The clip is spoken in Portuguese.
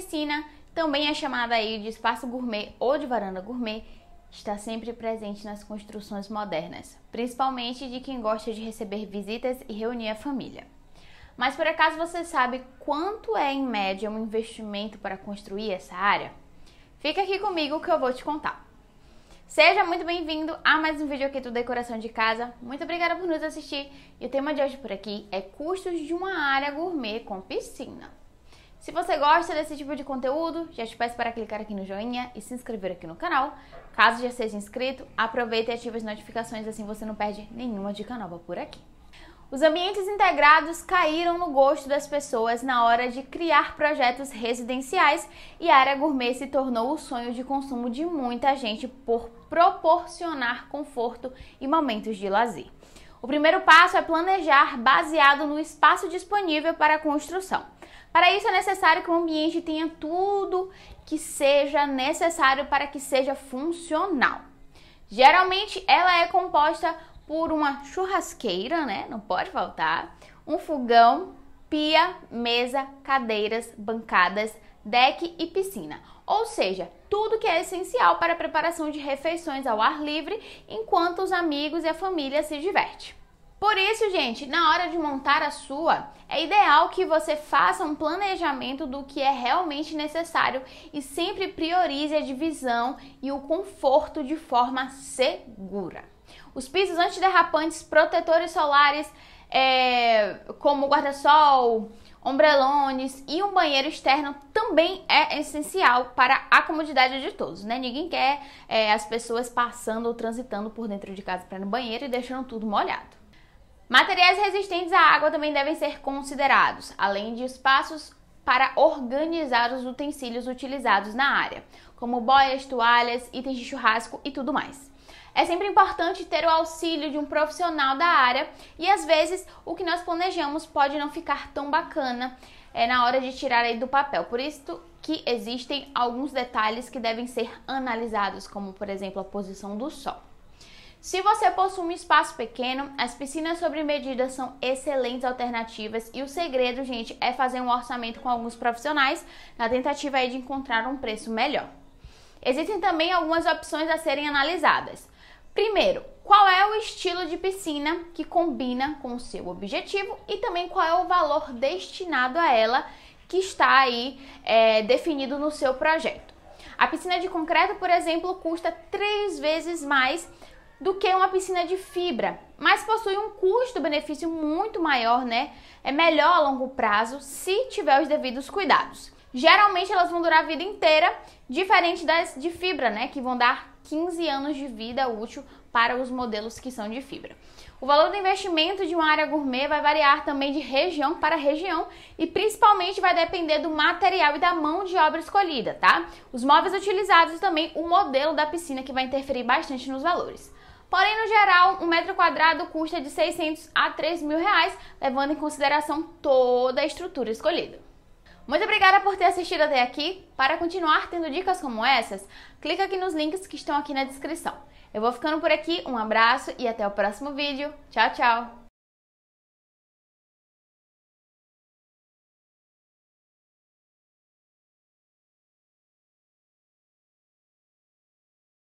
piscina, também é chamada aí de espaço gourmet ou de varanda gourmet, está sempre presente nas construções modernas, principalmente de quem gosta de receber visitas e reunir a família. Mas por acaso você sabe quanto é em média um investimento para construir essa área? Fica aqui comigo que eu vou te contar. Seja muito bem-vindo a mais um vídeo aqui do Decoração de Casa. Muito obrigada por nos assistir. E o tema de hoje por aqui é custos de uma área gourmet com piscina. Se você gosta desse tipo de conteúdo, já te peço para clicar aqui no joinha e se inscrever aqui no canal. Caso já seja inscrito, aproveita e ative as notificações, assim você não perde nenhuma dica nova por aqui. Os ambientes integrados caíram no gosto das pessoas na hora de criar projetos residenciais e a área gourmet se tornou o sonho de consumo de muita gente por proporcionar conforto e momentos de lazer. O primeiro passo é planejar baseado no espaço disponível para a construção. Para isso é necessário que o ambiente tenha tudo que seja necessário para que seja funcional. Geralmente ela é composta por uma churrasqueira, né? Não pode faltar, um fogão, pia, mesa, cadeiras, bancadas, deck e piscina. Ou seja, tudo que é essencial para a preparação de refeições ao ar livre enquanto os amigos e a família se divertem. Por isso, gente, na hora de montar a sua, é ideal que você faça um planejamento do que é realmente necessário e sempre priorize a divisão e o conforto de forma segura. Os pisos antiderrapantes, protetores solares, é, como guarda-sol, ombrelones e um banheiro externo também é essencial para a comodidade de todos, né? Ninguém quer é, as pessoas passando ou transitando por dentro de casa para ir no banheiro e deixando tudo molhado. Materiais resistentes à água também devem ser considerados, além de espaços para organizar os utensílios utilizados na área, como boias, toalhas, itens de churrasco e tudo mais. É sempre importante ter o auxílio de um profissional da área e às vezes o que nós planejamos pode não ficar tão bacana é, na hora de tirar aí do papel. Por isso que existem alguns detalhes que devem ser analisados, como por exemplo a posição do sol. Se você possui um espaço pequeno, as piscinas sobre medida são excelentes alternativas e o segredo, gente, é fazer um orçamento com alguns profissionais na tentativa de encontrar um preço melhor. Existem também algumas opções a serem analisadas. Primeiro, qual é o estilo de piscina que combina com o seu objetivo e também qual é o valor destinado a ela que está aí é, definido no seu projeto. A piscina de concreto, por exemplo, custa três vezes mais do que uma piscina de fibra, mas possui um custo-benefício muito maior, né? É melhor a longo prazo se tiver os devidos cuidados. Geralmente elas vão durar a vida inteira, diferente das de fibra, né? Que vão dar 15 anos de vida útil para os modelos que são de fibra. O valor do investimento de uma área gourmet vai variar também de região para região e principalmente vai depender do material e da mão de obra escolhida, tá? Os móveis utilizados e também o modelo da piscina que vai interferir bastante nos valores. Porém, no geral, um metro quadrado custa de 600 a 3 mil reais, levando em consideração toda a estrutura escolhida. Muito obrigada por ter assistido até aqui. Para continuar tendo dicas como essas, clica aqui nos links que estão aqui na descrição. Eu vou ficando por aqui, um abraço e até o próximo vídeo. Tchau, tchau!